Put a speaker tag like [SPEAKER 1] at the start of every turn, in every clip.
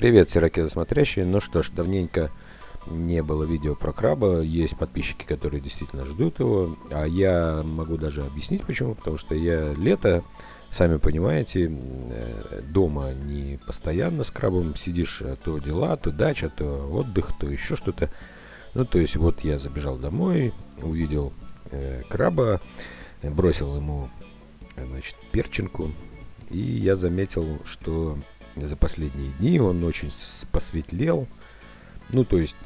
[SPEAKER 1] Привет, сирокезы смотрящие. Ну что ж, давненько не было видео про краба. Есть подписчики, которые действительно ждут его. А я могу даже объяснить почему. Потому что я лето, сами понимаете, э, дома не постоянно с крабом сидишь. А то дела, то дача, то отдых, то еще что-то. Ну, то есть вот я забежал домой, увидел э, краба, бросил ему, значит, перчинку. И я заметил, что за последние дни он очень посветлел. Ну, то есть,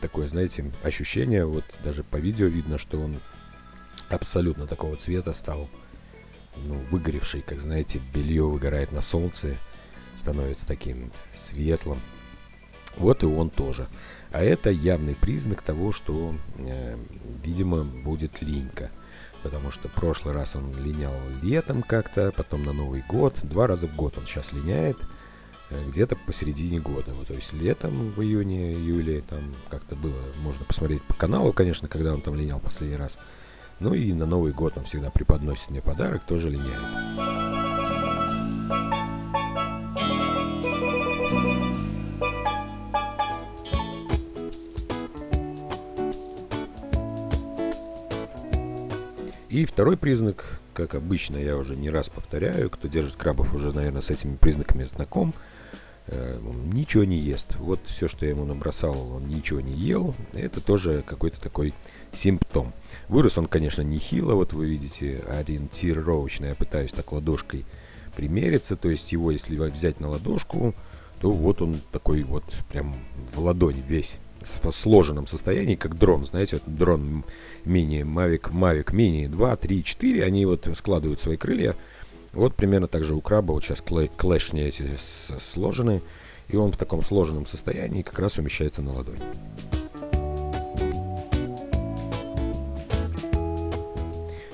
[SPEAKER 1] такое, знаете, ощущение, вот даже по видео видно, что он абсолютно такого цвета стал, ну, выгоревший, как, знаете, белье выгорает на солнце, становится таким светлым. Вот и он тоже. А это явный признак того, что, э, видимо, будет линька. Потому что прошлый раз он линял летом как-то, потом на Новый год. Два раза в год он сейчас линяет. Э, где-то посередине года. Вот, то есть летом, в июне, июле, там как-то было, можно посмотреть по каналу, конечно, когда он там линял последний раз. Ну и на Новый год он всегда преподносит мне подарок, тоже линяет. И второй признак, как обычно, я уже не раз повторяю, кто держит крабов уже, наверное, с этими признаками знаком – Э, ничего не ест. Вот все, что я ему набросал, он ничего не ел. Это тоже какой-то такой симптом. Вырос он, конечно, нехило. Вот вы видите, ориентировочно я пытаюсь так ладошкой примериться. То есть его, если взять на ладошку, то вот он такой вот прям в ладони весь в сложенном состоянии, как дрон, знаете, вот дрон мини, Mavic, Mavic Mini 2, 3, 4, они вот складывают свои крылья, вот примерно так же у краба, вот сейчас клешни эти сложены, и он в таком сложенном состоянии как раз умещается на ладони.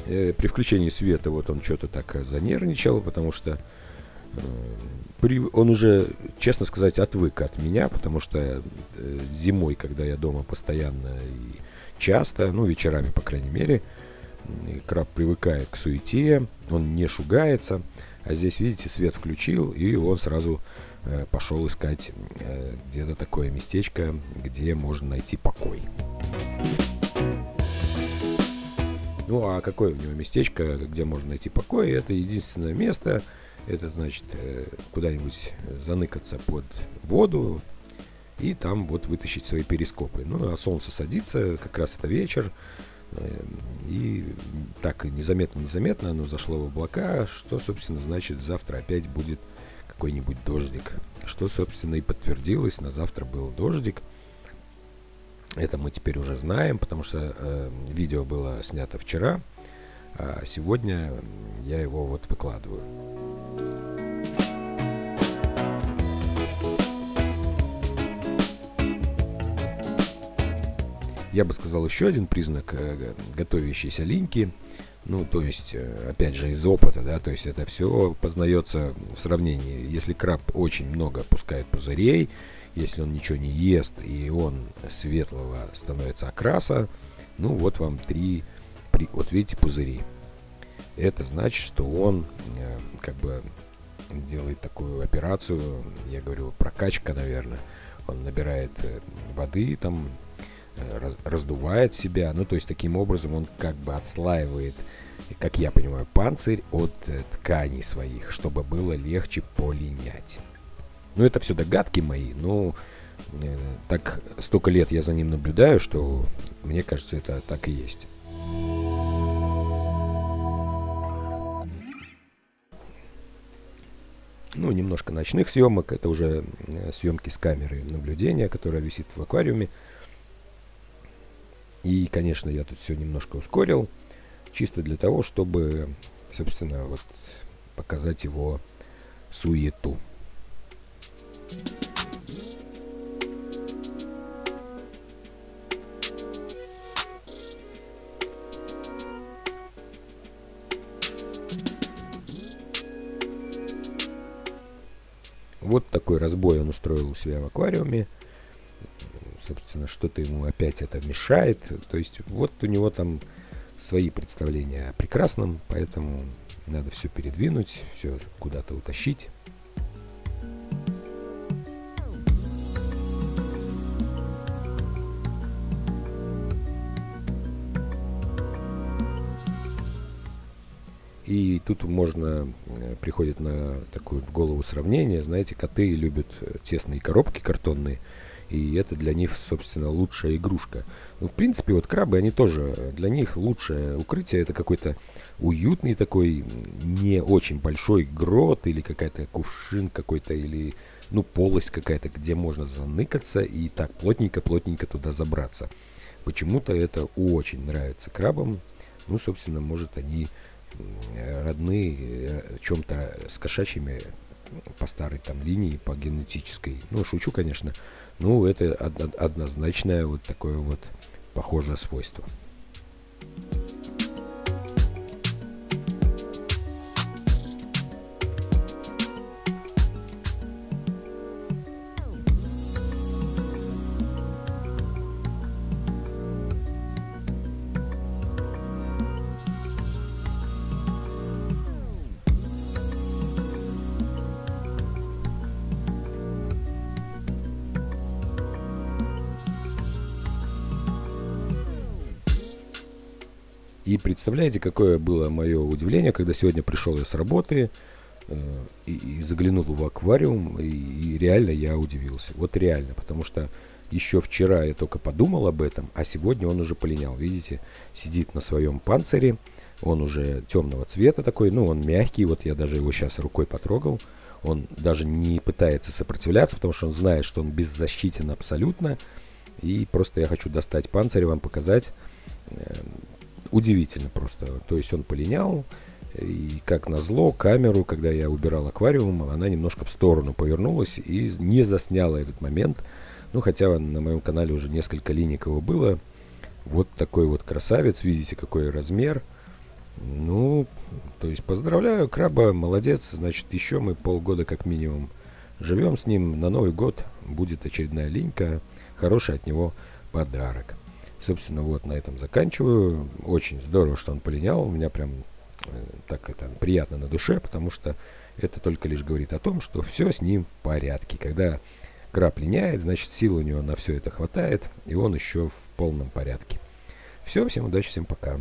[SPEAKER 1] Э, при включении света вот он что-то так занервничал, потому что э, при, он уже, честно сказать, отвык от меня, потому что э, зимой, когда я дома постоянно и часто, ну вечерами по крайней мере, краб привыкает к суете, он не шугается. А здесь, видите, свет включил, и он сразу э, пошел искать э, где-то такое местечко, где можно найти покой. Ну а какое у него местечко, где можно найти покой? Это единственное место. Это значит э, куда-нибудь заныкаться под воду и там вот вытащить свои перископы. Ну а солнце садится, как раз это вечер. И так незаметно-незаметно оно зашло в облака, что, собственно, значит, завтра опять будет какой-нибудь дождик. Что, собственно, и подтвердилось. На завтра был дождик. Это мы теперь уже знаем, потому что э, видео было снято вчера, а сегодня я его вот выкладываю. Я бы сказал, еще один признак э, готовящейся линьки. Ну, то есть, э, опять же, из опыта, да, то есть это все познается в сравнении. Если краб очень много пускает пузырей, если он ничего не ест и он светлого становится окраса, ну вот вам три, вот видите, пузыри. Это значит, что он э, как бы делает такую операцию, я говорю, прокачка, наверное. Он набирает воды там раздувает себя. Ну, то есть таким образом он как бы отслаивает, как я понимаю, панцирь от э, тканей своих, чтобы было легче полинять. Ну, это все догадки мои, но э, так столько лет я за ним наблюдаю, что мне кажется, это так и есть. Ну, немножко ночных съемок, это уже э, съемки с камеры наблюдения, которая висит в аквариуме. И, конечно, я тут все немножко ускорил, чисто для того, чтобы, собственно, вот показать его суету. Вот такой разбой он устроил у себя в аквариуме собственно, что-то ему опять это мешает. То есть вот у него там свои представления о прекрасном, поэтому надо все передвинуть, все куда-то утащить. И тут можно э, приходит на такую в голову сравнение, знаете, коты любят тесные коробки картонные, и это для них, собственно, лучшая игрушка. Ну, в принципе, вот крабы, они тоже, для них лучшее укрытие это какой-то уютный такой, не очень большой грот или какая-то кувшин какой-то, или, ну, полость какая-то, где можно заныкаться и так плотненько-плотненько туда забраться. Почему-то это очень нравится крабам. Ну, собственно, может, они родные э, чем-то с кошачьими по старой там линии, по генетической. Ну, шучу, конечно. Ну, это однозначное вот такое вот похожее свойство. И представляете, какое было мое удивление, когда сегодня пришел я с работы э, и, и заглянул в аквариум, и, и реально я удивился. Вот реально, потому что еще вчера я только подумал об этом, а сегодня он уже полинял. Видите, сидит на своем панцире, он уже темного цвета такой, ну он мягкий, вот я даже его сейчас рукой потрогал. Он даже не пытается сопротивляться, потому что он знает, что он беззащитен абсолютно. И просто я хочу достать панцирь и вам показать, э, удивительно просто. То есть он полинял, и как назло, камеру, когда я убирал аквариум, она немножко в сторону повернулась и не засняла этот момент. Ну, хотя на моем канале уже несколько линик его было. Вот такой вот красавец, видите, какой размер. Ну, то есть поздравляю, краба, молодец. Значит, еще мы полгода как минимум живем с ним. На Новый год будет очередная линька. Хороший от него подарок. Собственно, вот на этом заканчиваю. Очень здорово, что он полинял. У меня прям э, так это приятно на душе, потому что это только лишь говорит о том, что все с ним в порядке. Когда краб линяет, значит сил у него на все это хватает, и он еще в полном порядке. Все, всем удачи, всем пока.